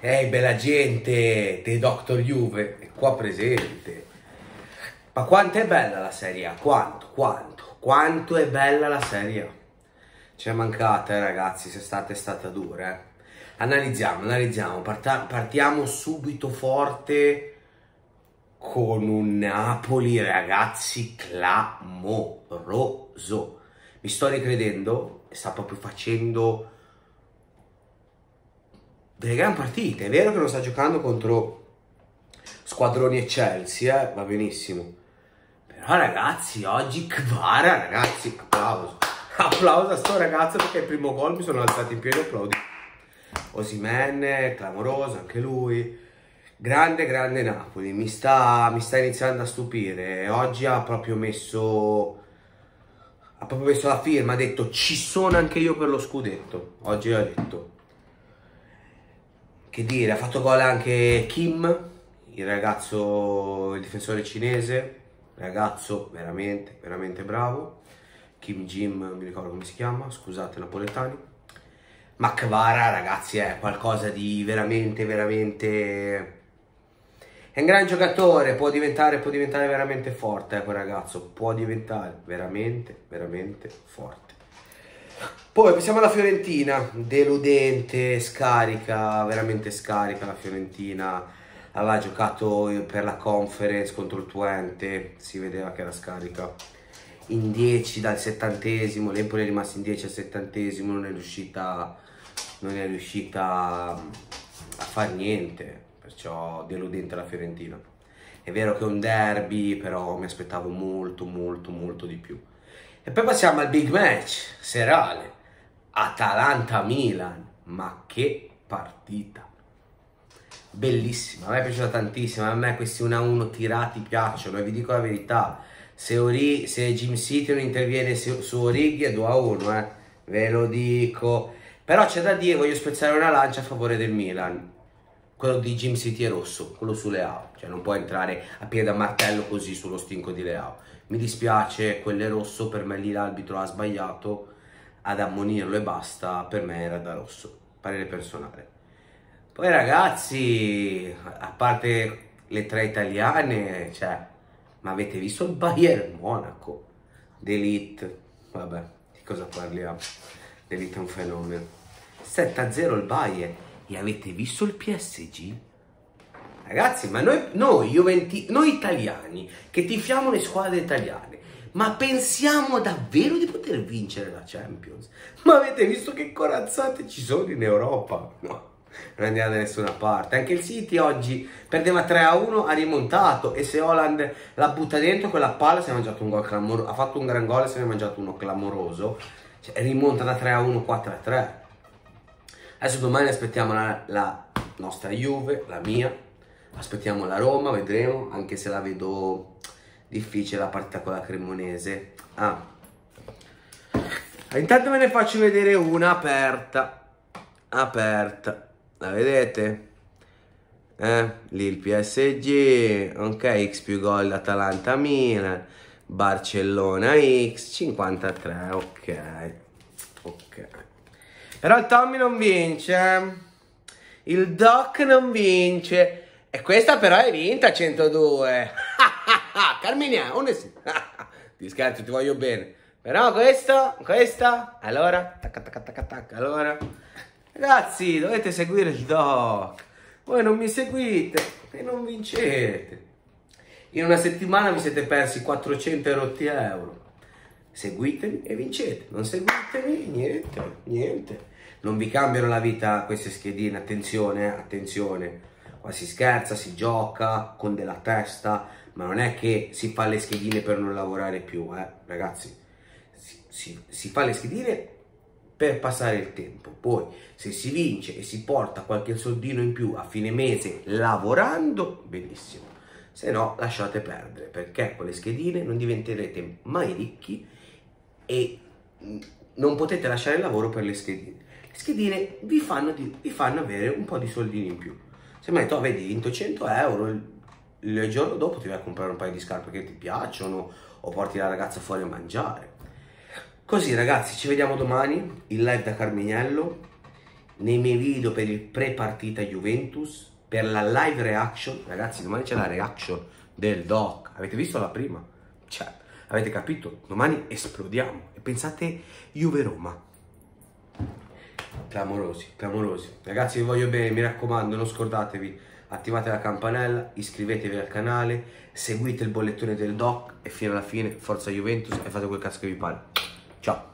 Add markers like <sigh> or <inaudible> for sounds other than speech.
Ehi, bella gente, The Dr. Juve è qua presente. Ma quanto è bella la Serie A? Quanto, quanto, quanto è bella la Serie A? Ci è mancata, eh, ragazzi, se state stata dura, eh. Analizziamo, analizziamo, Parta- partiamo subito forte con un Napoli, ragazzi, clamoroso. Mi sto ricredendo, sta proprio facendo delle gran partite. È vero che non sta giocando contro squadroni eccelsi, eh? va benissimo. Però ragazzi, oggi Kvara, ragazzi, applauso. <laughs> Applauso a sto ragazzo perché il primo gol mi sono alzato in piedi applaudi. Osimen, clamoroso, anche lui. Grande, grande Napoli, mi sta, mi sta iniziando a stupire. Oggi ha proprio messo ha proprio messo la firma, ha detto ci sono anche io per lo scudetto. Oggi ha detto che dire, ha fatto gol anche Kim, il ragazzo, il difensore cinese, ragazzo veramente, veramente bravo. Kim Jim, mi ricordo come si chiama, scusate napoletani. Ma Kvara, ragazzi, è qualcosa di veramente, veramente... È un gran giocatore, può diventare, può diventare veramente forte, eh, quel ragazzo, può diventare veramente, veramente forte. Poi passiamo alla Fiorentina, deludente, scarica, veramente scarica la Fiorentina. Aveva giocato per la conference contro il Twente, si vedeva che era scarica. In 10 dal settantesimo, l'Empoli è rimasto in 10 al settantesimo, non è riuscita, non è riuscita a fare niente, perciò deludente la Fiorentina. È vero che è un derby, però mi aspettavo molto, molto, molto di più. E poi passiamo al big match serale. Atalanta-Milan, ma che partita! Bellissima, a me è piaciuta tantissimo, a me questi 1-1 tirati piacciono e vi dico la verità, se, Ori, se Jim City non interviene su, su Orighi è 2-1, eh, ve lo dico. Però c'è da dire, voglio spezzare una lancia a favore del Milan. Quello di Jim City è rosso, quello su Leao, cioè non può entrare a piede a martello così sullo stinco di Leao. Mi dispiace, quello è rosso, per me lì l'arbitro ha sbagliato ad ammonirlo e basta, per me era da rosso, parere personale. Poi ragazzi, a parte le tre italiane, cioè, ma avete visto il Bayern Monaco? D'Elite, vabbè, di cosa parliamo? D'Elite è un fenomeno. 7-0 il Bayern, e avete visto il PSG? Ragazzi, ma noi, noi, Juventi, noi italiani, che tifiamo le squadre italiane, ma pensiamo davvero di poter vincere la Champions? Ma avete visto che corazzate ci sono in Europa? No, non andiamo da nessuna parte. Anche il City oggi perdeva 3 a 1, ha rimontato e se Holland la butta dentro quella palla si è mangiato un gol clamoroso, ha fatto un gran gol e se ne è mangiato uno clamoroso. Cioè, rimonta da 3 a 1, 4 a 3. Adesso domani aspettiamo la, la nostra Juve, la mia, aspettiamo la Roma, vedremo, anche se la vedo difficile la partita con la Cremonese. Ah. Intanto ve ne faccio vedere una aperta. Aperta. La vedete? Eh, lì il PSG, ok, X più gol Atalanta Milan, Barcellona X, 53, ok. Ok. Però il Tommy non vince. Eh. Il Doc non vince. E questa però è vinta 102. Carminia, onde sì. <laughs> ti scherzo, ti voglio bene. Però questo, questa, allora, tacca, tacca, tacca, tacca, allora. Ragazzi, dovete seguire il doc. Voi non mi seguite e non vincete. In una settimana vi siete persi 400 rotti euro. Seguitemi e vincete. Non seguitemi, niente, niente. Non vi cambiano la vita queste schedine, attenzione, attenzione. Qua si scherza, si gioca con della testa, ma non è che si fa le schedine per non lavorare più, eh, ragazzi. Si, si, si fa le schedine per passare il tempo. Poi, se si vince e si porta qualche soldino in più a fine mese lavorando, benissimo. Se no, lasciate perdere, perché con le schedine non diventerete mai ricchi e non potete lasciare il lavoro per le schedine. Le schedine vi fanno, vi fanno avere un po' di soldini in più. Se mai tu vedi, vinto 100 euro, il giorno dopo ti vai a comprare un paio di scarpe che ti piacciono o porti la ragazza fuori a mangiare. Così ragazzi, ci vediamo domani, il live da Carmignello. nei miei video per il pre-partita Juventus, per la live reaction. Ragazzi, domani c'è la reaction del doc. Avete visto la prima? Cioè, avete capito? Domani esplodiamo. E pensate Juve-Roma. Clamorosi, clamorosi. Ragazzi, vi voglio bene, mi raccomando, non scordatevi. Attivate la campanella, iscrivetevi al canale, seguite il bollettone del doc e fino alla fine forza Juventus e fate quel cazzo che vi pare. Ciao.